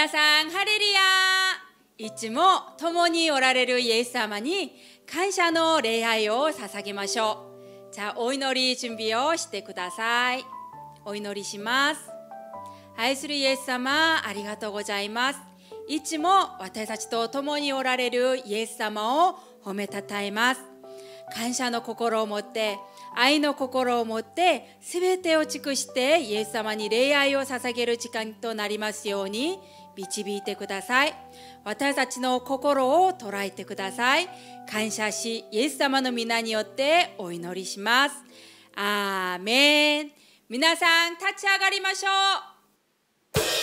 皆さんハレルヤいつも共におられるイエス様に感謝の礼拝を捧げましょう。じゃあお祈り準備をしてください。お祈りします。愛するイエス様ありがとうございます。いつも私たちと共におられるイエス様を褒めたたえます。感謝の心を持って愛の心を持って全てを尽くしてイエス様に礼拝を捧げる時間となりますように導いてください。私たちの心を捉えてください。感謝しイエス様の皆によってお祈りします。アーメン。皆さん立ち上がりましょう。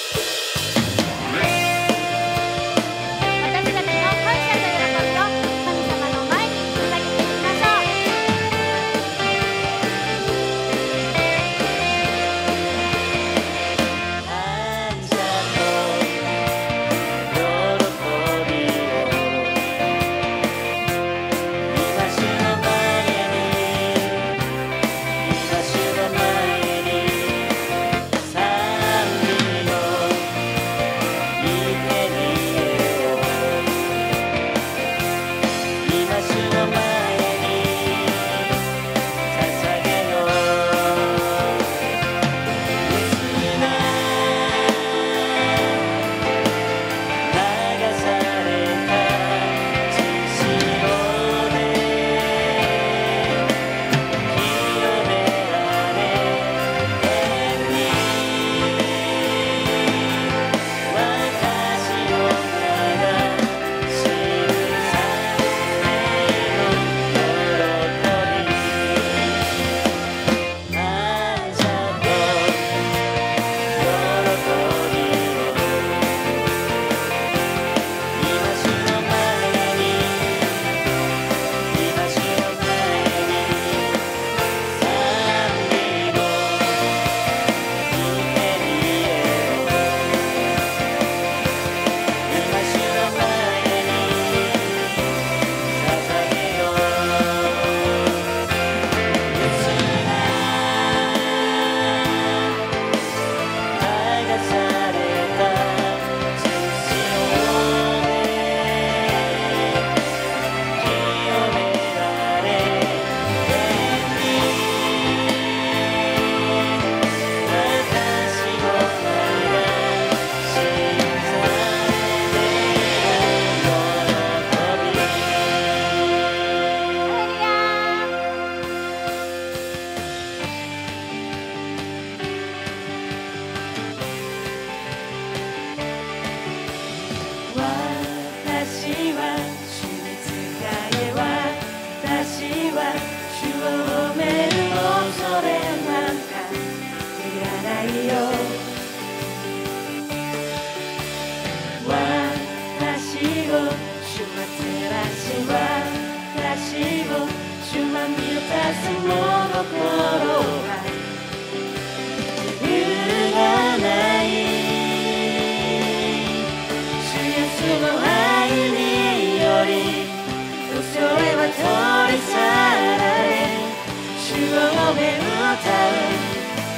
め歌う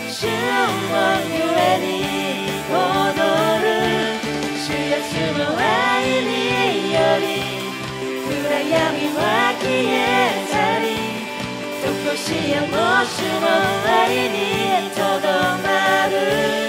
主のゆえに踊る。主イエスの愛により暗闇は消え去りとこしやも主の愛にとどまる。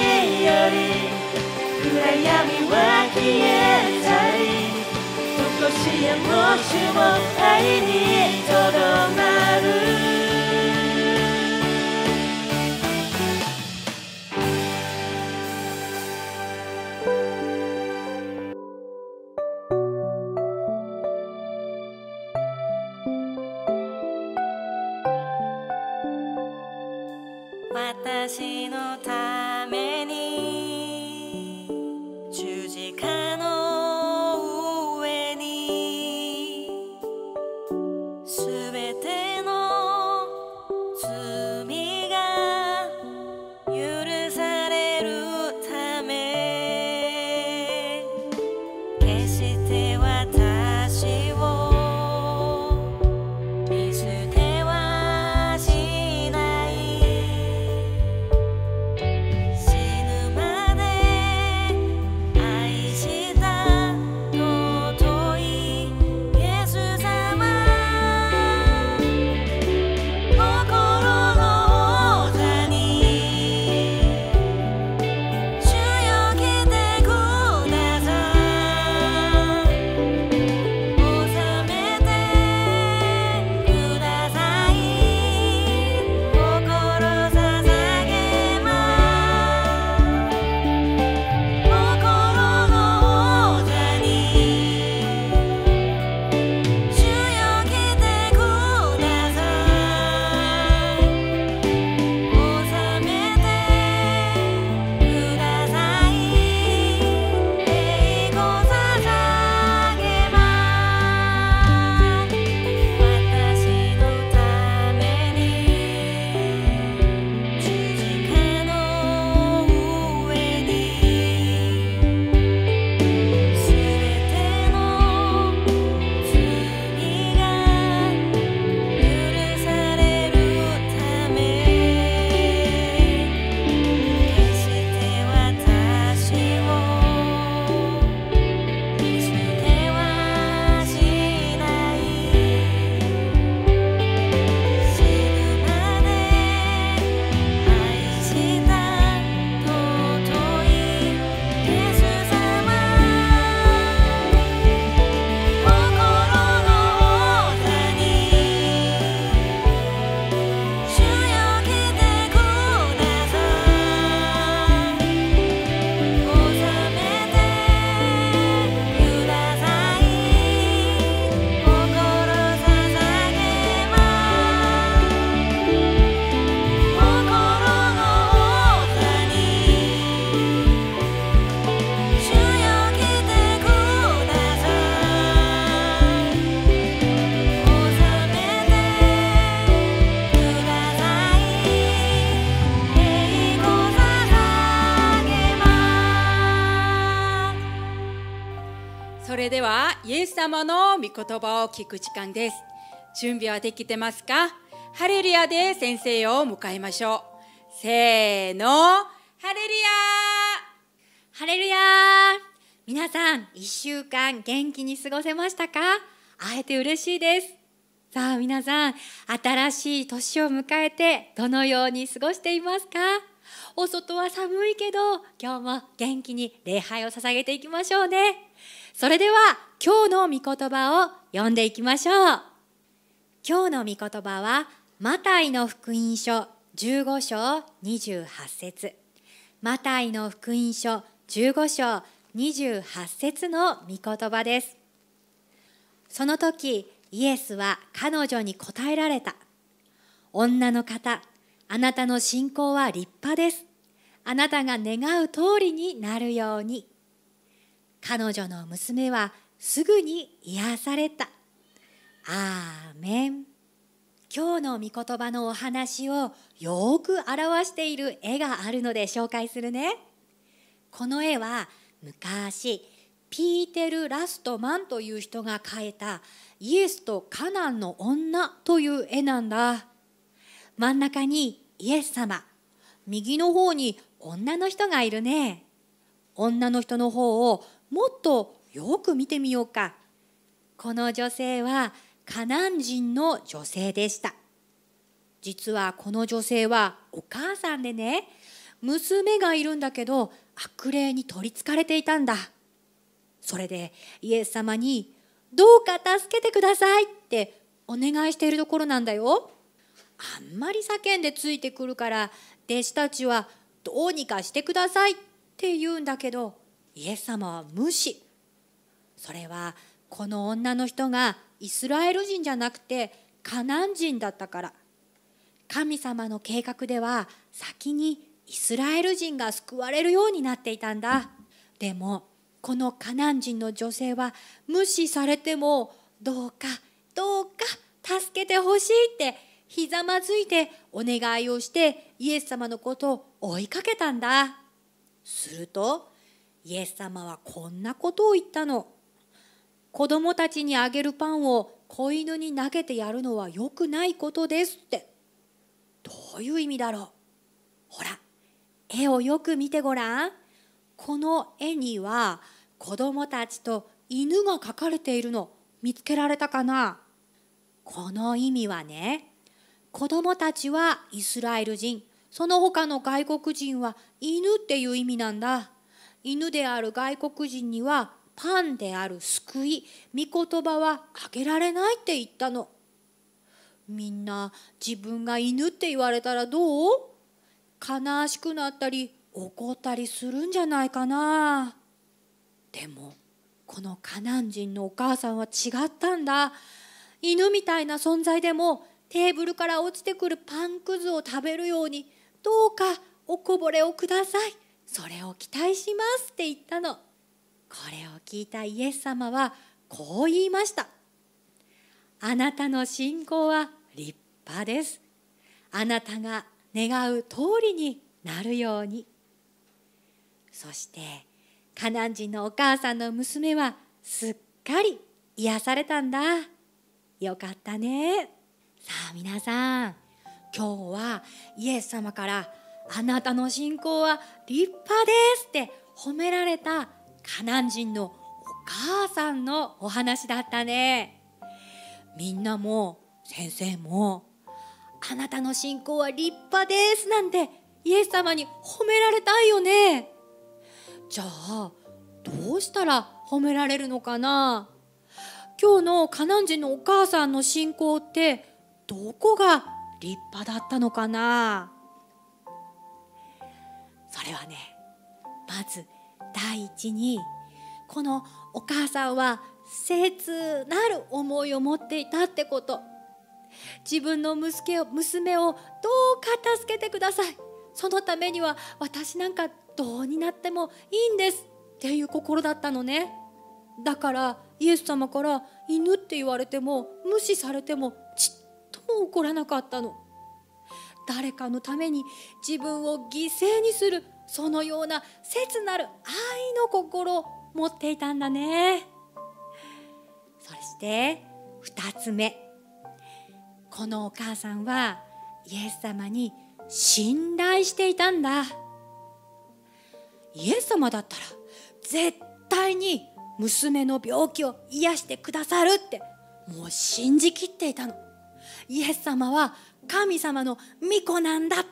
闇は消え去りとこしえも主も愛にとどまる様の御言葉を聞く時間です。準備はできてますか？ハレルヤで先生を迎えましょう。せーの。ハレルヤハレルヤー。皆さん1週間元気に過ごせましたか？会えて嬉しいです。さあ皆さん新しい年を迎えてどのように過ごしていますか？お外は寒いけど今日も元気に礼拝を捧げていきましょうね。それでは今日の御言葉を読んでいきましょう今日の御言葉はマタイの福音書15章28節マタイの福音書15章28節の御言葉です。その時イエスは彼女に答えられた。女の方、あなたの信仰は立派です。あなたが願う通りになるように。彼女の娘はすぐに癒された。アーメン。今日の御言葉のお話をよく表している絵があるので紹介するね。この絵は昔ピーテル・ラストマンという人が描いたイエスとカナンの女という絵なんだ。真ん中にイエス様、右の方に女の人がいるね。女の人の方をもっとよく見てみようか。この女性はカナン人の女性でした。実はこの女性はお母さんでね、娘がいるんだけど悪霊に取りつかれていたんだ。それでイエス様に「どうか助けてください」ってお願いしているところなんだよ。あんまり叫んでついてくるから弟子たちは「どうにかしてください」って言うんだけどイエス様は無視。それはこの女の人がイスラエル人じゃなくてカナン人だったから。神様の計画では先にイスラエル人が救われるようになっていたんだでもこのカナン人の女性は無視されてもどうかどうか助けてほしいってひざまずいてお願いをしてイエス様のことを追いかけたんだするとイエス様はこんなことを言ったの。子供たちにあげるパンを子犬に投げてやるのは良くないことですって。どういう意味だろう。ほら絵をよく見てごらん。この絵には子供たちと犬が描かれているの。見つけられたかな。この意味はね子供たちはイスラエル人。その他の外国人は犬っていう意味なんだ。犬である外国人にはパンである救い御言葉はあげられないって言ったの。みんな自分が犬って言われたらどう？悲しくなったり怒ったりするんじゃないかな。でもこのカナン人のお母さんは違ったんだ。犬みたいな存在でもテーブルから落ちてくるパンくずを食べるようにどうかおこぼれをください。それを期待しますって言ったのこれを聞いたイエス様はこう言いました。あなたの信仰は立派です。あなたが願う通りになるように。そしてカナン人のお母さんの娘はすっかり癒されたんだ。よかったね。さあ皆さん今日はイエス様からあなたの信仰は立派ですって褒められたカナン人のお母さんのお話だったね。みんなも先生もあなたの信仰は立派ですなんてイエス様に褒められたいよね。じゃあどうしたら褒められるのかな。今日のカナン人のお母さんの信仰ってどこが立派だったのかな。それはねまず第一にこのお母さんは切なる思いを持っていたってこと。自分の息子を娘をどうか助けてください。そのためには私なんかどうになってもいいんですっていう心だったのね。だからイエス様から犬って言われても無視されてもちっとも起こらなかったの。誰かのために自分を犠牲にするそのような切なる愛の心を持っていたんだね。そして2つ目。このお母さんはイエス様に信頼していたんだ。イエス様だったら絶対に娘の病気を癒してくださるってもう信じきっていたの。イエス様は神様の御子なんだ。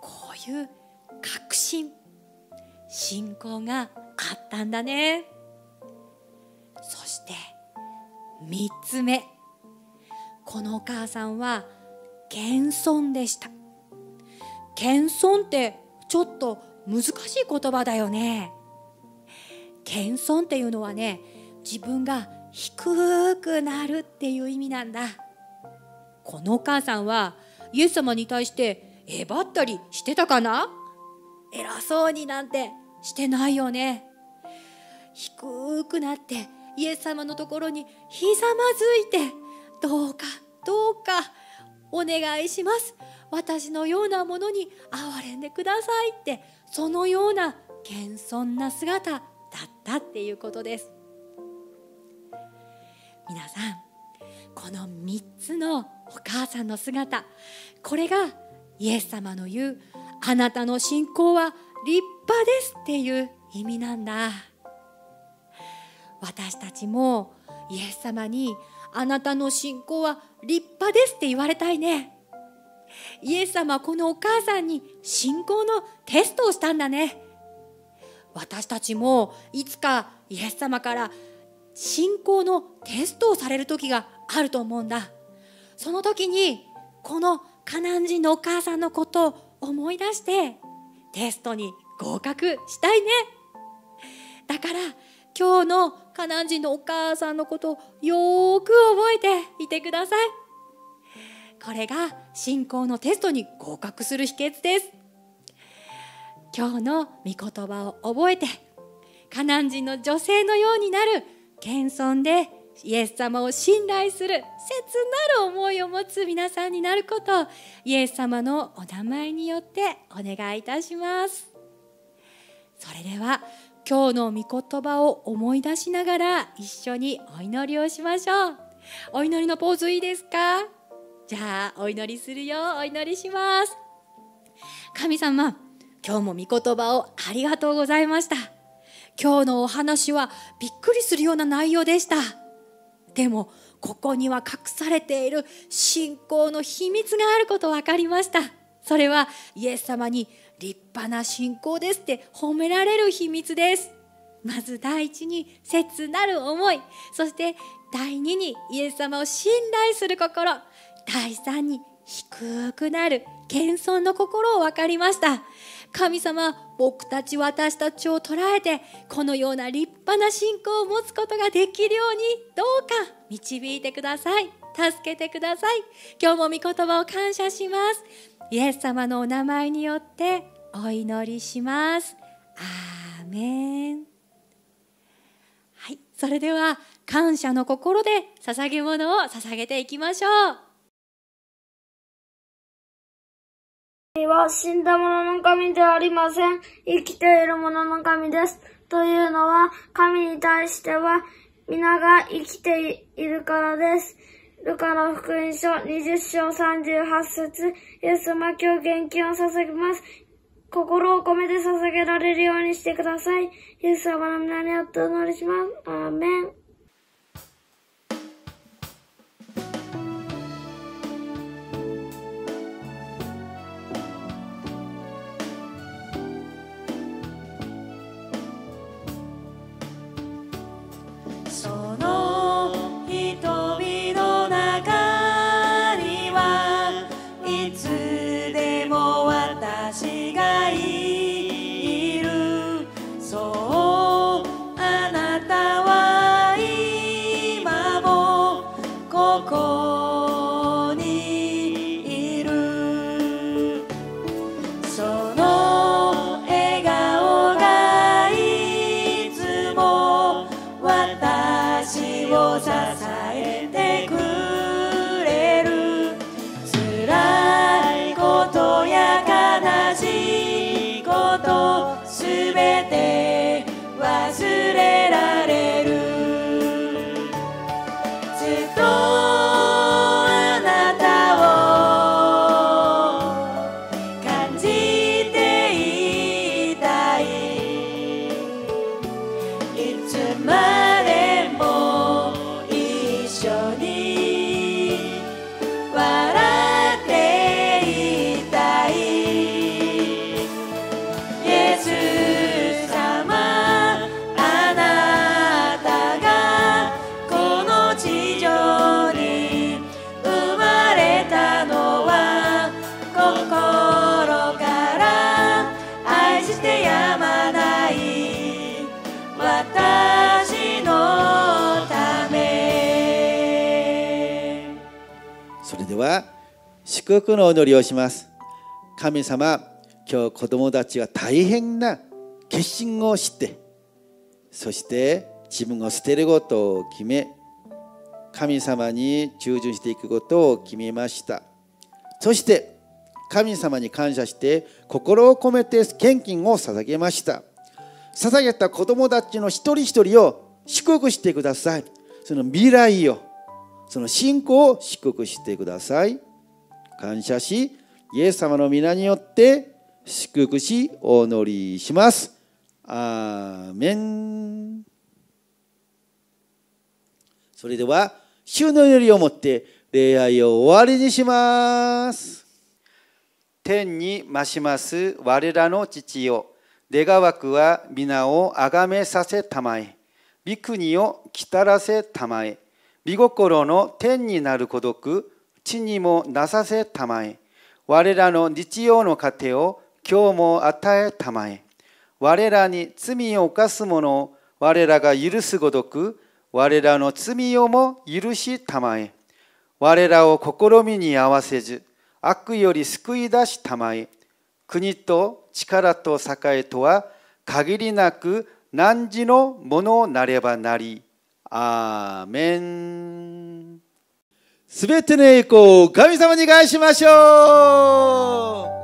こういう確信信仰があったんだね。そして3つ目。このお母さんは謙遜でした。謙遜ってちょっと難しい言葉だよね。謙遜っていうのはね自分が低くなるっていう意味なんだ。このお母さんはイエス様に対してえばったりしてたかな？偉そうになんてしてないよね。低くなってイエス様のところにひざまずいてどうかどうかお願いします。私のようなものに憐れんでくださいってそのような謙遜な姿だったっていうことです。皆さんこの3つのお母さんの姿。これがイエス様の言うあなたの信仰は立派ですっていう意味なんだ。私たちもイエス様にあなたの信仰は立派ですって言われたいね。イエス様はこのお母さんに信仰のテストをしたんだね。私たちもいつかイエス様から信仰のテストをされる時があると思うんだ。その時にこのカナン人のお母さんのことを思い出してテストに合格したいね。だから今日のカナン人のお母さんのことをよーく覚えていてください。これが信仰のテストに合格する秘訣です。今日の御言葉を覚えてカナン人の女性のようになる謙遜でイエス様を信頼する切なる思いを持つ皆さんになることイエス様のお名前によってお願いいたします。それでは今日の御言葉を思い出しながら一緒にお祈りをしましょう。お祈りのポーズいいですか？じゃあお祈りするよお祈りします。神様今日も御言葉をありがとうございました。今日のお話はびっくりするような内容でした。でもここには隠されている信仰の秘密があること分かりました。それはイエス様に立派な信仰ですって褒められる秘密です。まず第一に切なる思い。そして第二にイエス様を信頼する心。第三に低くなる謙遜の心を分かりました。神様僕たち私たちを捉えてこのような立派な信仰を持つことができるようにどうか導いてください。助けてください。今日も御言葉を感謝します。イエス様のお名前によってお祈りします。アーメン。はいそれでは感謝の心で捧げ物を捧げていきましょう。は死んだ者の神ではありません。生きている者の神です。というのは、神に対しては、皆が生きているからです。ルカの福音書20章38節イエス様今日元気を捧げます。心を込めて捧げられるようにしてください。イエス様の皆によってお祈りします。アーメン。いつ祝福のお祈りをします。神様今日子供たちは大変な決心をしてそして自分を捨てることを決め神様に従順していくことを決めました。そして神様に感謝して心を込めて献金を捧げました。捧げた子供たちの一人一人を祝福してください。その未来をその信仰を祝福してください。感謝しイエス様の皆によって祝福しお祈りします。アーメン。それでは主の祈りをもって礼拝を終わりにします。天に増します我らの父よ。願わくは皆をあがめさせたまえ。御国を来たらせたまえ。御心の天になる孤独。地にもなさせたまえ。我らの日曜の糧を今日も与えたまえ。我らに罪を犯す者を我らが許すごとく我らの罪をも許したまえ。我らを試みに合わせず悪より救い出したまえ。国と力と栄とは限りなく汝のものなればなり。アーメン。すべての栄光を神様に返しましょう。